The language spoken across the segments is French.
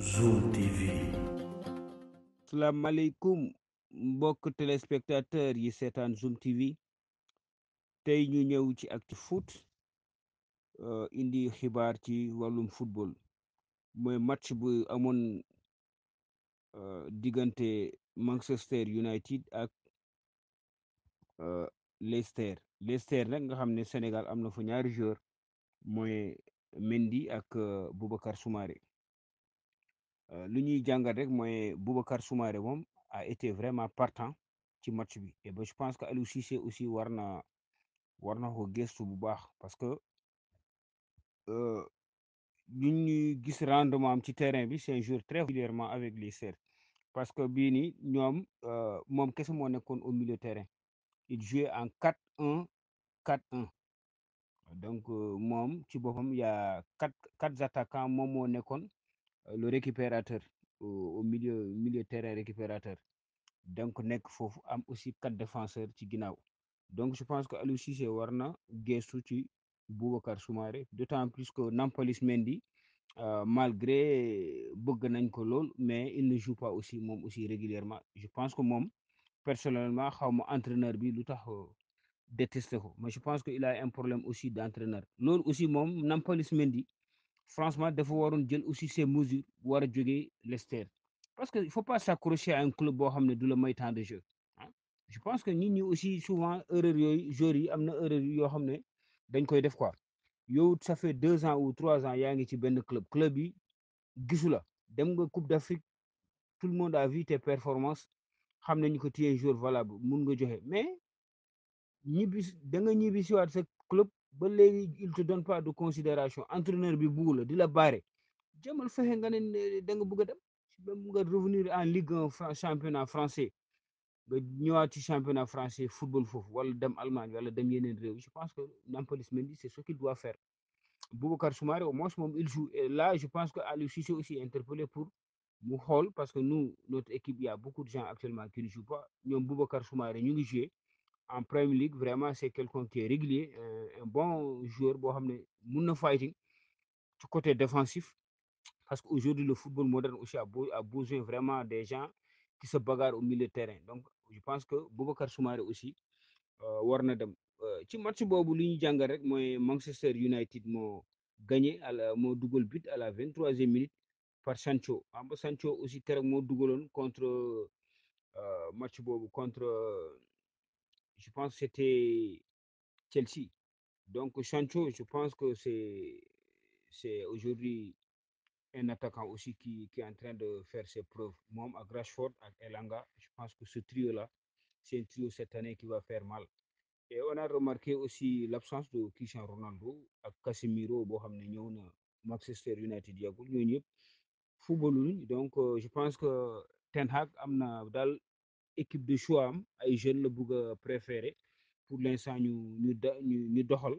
Zoom TV. salaamaaleykum mbokk téléspectateur yi seetaan Zoom TV tey ñu ñëw ci actu foot euh, indi xibaar ci wàllum football. Mooy match bu amoon euh, diggante Manchester United ak euh, Leicester. Leicester nag nga xam ne Sénégal am na fa ñaari joueur mooy Mendy ak euh, Boubacar Soumaré. Lu ñuy jàngat rek mooy Boubacar Soumaré moom a été vraiment partant ci match bi. Et ben je pense que Aliou aussi war na war na ko gëstu parce que euh, ñun ñuy gis rendement am ci terrain c'est un joueur très régulièrement avec les Serres parce que bii nii euh, au milieu terrain. Il jouait en 4-1 4-1 donc euh, moom ci boppam y a quatre quatre attaquants moom moo nekkoon euh, le récupérateur au, milieu milieu terrain récupérateur. Donc nekk foofu am aussi quatre défenseurs ci donc je pense que Aliou Cissé war na gestu ci Boubacar Soumaré d'autant plus que Nampalys Mendy euh, malgré bëgg nañ ko lool mais il ne joue pas aussi aussi régulièrement. Je pense que personnellement xaw ma entraîneur bi lu tax euh, détesté ko. Mais je pense que il a un problème aussi d'entraîneur. Loolu aussi moom Nampalys Mendy franchement dafa waroon jël aussi ses mesures war a jógee Leicester. Parce que il faut pas s'accrocher à un club boo xam ne du temps de jeu ah je pense que nit ñi aussi souvent erreur yooyu joueurs yi am na erreur yoo xam ne def quoi. Ça fait deux ans ou trois ans yaa ngi ci benn club club yi gisu la. Dem nga Coupe d'Afrique tout le monde a vu tes performances xam nañu ko un joueur valable mun nga joxe. Mais ñibbi da nga ñibbi si waat sa club ba léegi il te donne pas de considération entraîneur bi bugg la di la baare jëmal fexe nga ne da nga bëgg a dem même nga revenir en Ligue 1 Fran- championnat français nga ñëwaat ci championnat français football foofu wala dem Allemagne wala dem yeneen réew je pense que Nampalys Mendy c'est ce qu'il doit faire. Boubacar Soumaré au moins moom il joue et là je pense que Aliou Cissé aussi interpellé pour mu xool parce que nous notre équipe il y a beaucoup de gens actuellement qui ne jouent pas. Ñoom Boubacar Soumaré ñu ngi jouer en Premier League vraiment c'est quelqu'un qui est régulier euh, un bon joueur boo xam na fighting ci côté défensif parce qu'aujourd'hui le football moderne aussi a, besoin vraiment des gens qui se bagarrent au milieu de terrain. Donc je pense que Boubacar Soumaré aussi euh, war na dem. Euh, ci match boobu li ñu jàngal rek mooy Manchester United moo gagné à la but à la vingt troisième minute par Sancho. Xam nga Sancho aussi keroog moo contre euh, match contre je pense c'était Chelsea donc Sancho je pense que c'est aujourd'hui un attaquant aussi qui, est en train de faire ses preuves. Mom ak Rashford ak Elanga, je pense que ce trio-là, c'est un trio cette année qui va faire mal. Et on a remarqué aussi l'absence de Cristiano Ronaldo ak Casemiro boo xam ne ñëw na Manchester United yàggul ñooñu ñëpp footballuñ donc euh, je pense que Ten Hag na daal équipe de choix ay jeunes la bëgg a préféré pour l'instant ñu doxal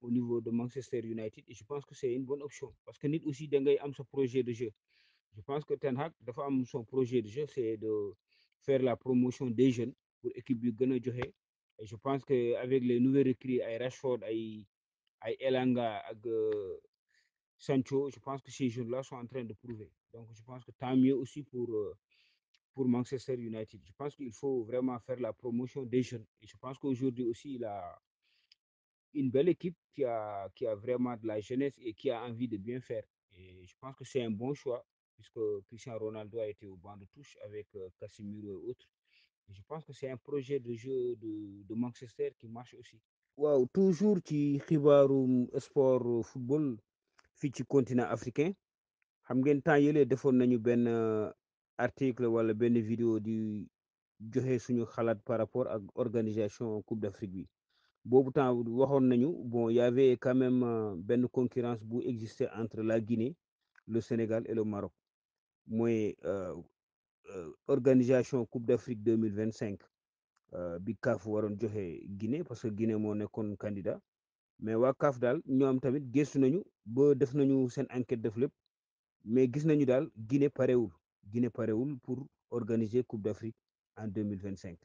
au niveau de Manchester United et je pense que c'est une bonne option parce que nit aussi da ngay am projet de jeu. Je pense que Ten Hag dafa am son projet de jeu c'est de faire la promotion des jeunes pour équipe bi gën a joxe et je pense que avec les nouvelles recrues ay Rashford ay ay Elanga ak euh, Sancho je pense que ces jeunes-là sont en train de prouver. Donc je pense que tant mieux aussi pour euh, pour Manchester United je pense qu'il faut vraiment faire la promotion des jeunes et je pense qu'aujourd'hui aussi il a une belle équipe qui a, vraiment de la jeunesse et qui a envie de bien faire. Et je pense que c'est un bon choix, puisque Cristiano Ronaldo a été au banc de touche avec euh, Casemiro et autres. Et je pense que c'est un projet de jeu de, Manchester qui marche aussi. waaw toujours ci xibaaru sport football fii continent africain xam ngeen temps yële article wala benn vidéo di joxe suñu xalaat par rapport ak organisation Coupe d'Afrique bi. Boobu temps waxoon nañu bon y avait quand même euh, benn concurrence bu existait entre la Guinée le Sénégal et le Maroc. Mooy euh, euh, organisation Coupe d'Afrique deux mille vingt cinq bi CAF waroon Guinée parce que Guinée moo nekkoon candidat. Mais waa CAF daal ñoom tamit gëstu nañu ba def nañu seen enquête def lépp mais gis nañu daal Guinée parewul Guinée parewul pour organiser Coupe d'Afrique en deux mille vingt cinq.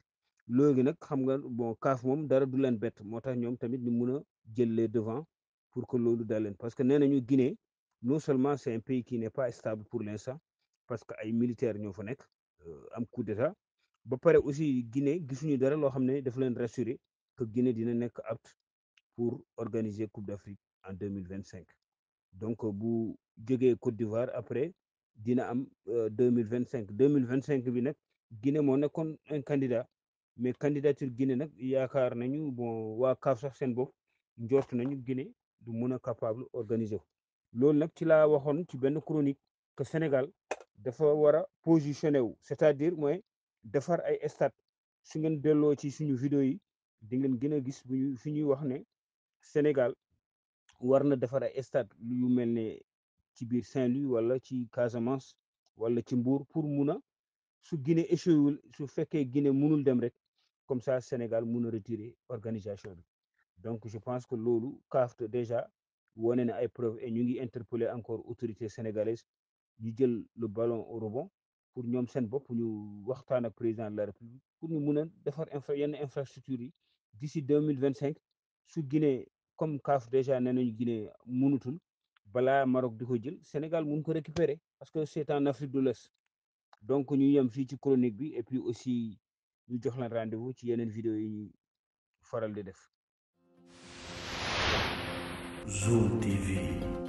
Léegi xam nga bon CAF moom dara du leen bett moo tax ñoom tamit ñu mun jël les devants pour que loolu daal leen. Parce que nee Guinée non seulement c'est un pays qui n'est pas stable pour l'instant parce que ay militaires ñoo fa nekk am coup d'état ba pare aussi Guinée gisuñu dara loo xam ne daf leen rassurer que Guinée dina nekk apte pour organiser Coupe d'Afrique en deux mille vingt cinq. Donc bu jógee Côte d'Ivoire après dina am deux mille vingt cinq. Deux mille vingt cinq bi nag Guinée moo nekkoon un candidat mais candidature Guinée nag yaakaar nañu bon waa CAF sax seen bopp njort nañu Guinée du mun a capable organiser ko loolu nag ci laa waxoon ci benn chronique que Sénégal dafa war a positionné wu. C'est-à-dire mooy defar ay stade su ngeen delloo ci suñu vidéo yi di ngeen gën a gis bu ñu fi ñuy wax ne Sénégal war na defar ay stade yu mel ne ci biir Saint-Louis wala ci Casamance wala pour mun a su Guinée échoué su fekkee Guinée munul comme ça Sénégal a organisation donc je pense que loolu CAF déjà wane na ay preuves et ñu ngi encore autorités sénégalaises ñu jël le ballon au rebond pour ñoom seen bopp ñu waxtaan de la république pour ñu mun a defar infra yenn infrastructures yi d'ici deux Guinée comme CAF déjà nee Guinée munutul balaa Maroc di ko jël Sénégal mun ko récupérer parce que c'est en Afrique de l'Ouest donc ñu yem fii ci chronique bi et puis aussi ñu jox leen rendez-vous ci yeneen vidéo yi faral di def. Zoom TV.